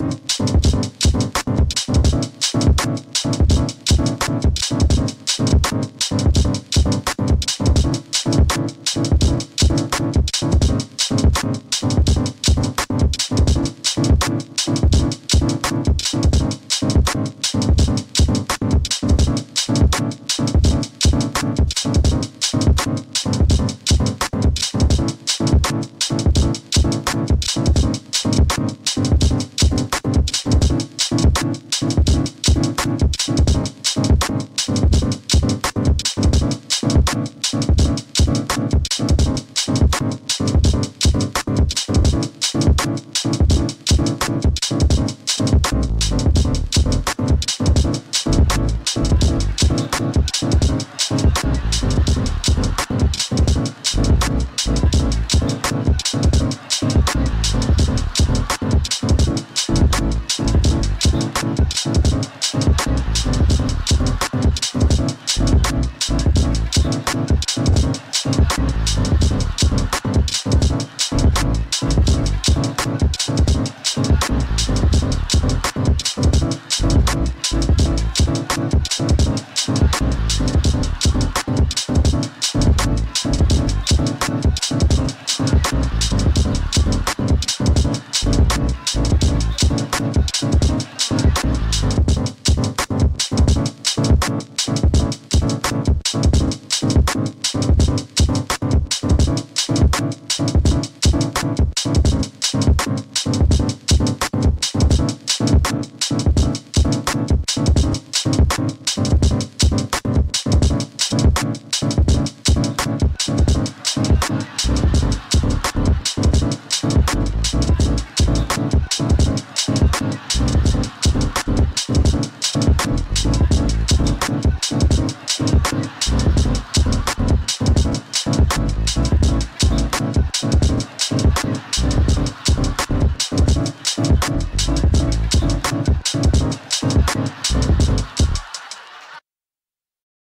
you Thank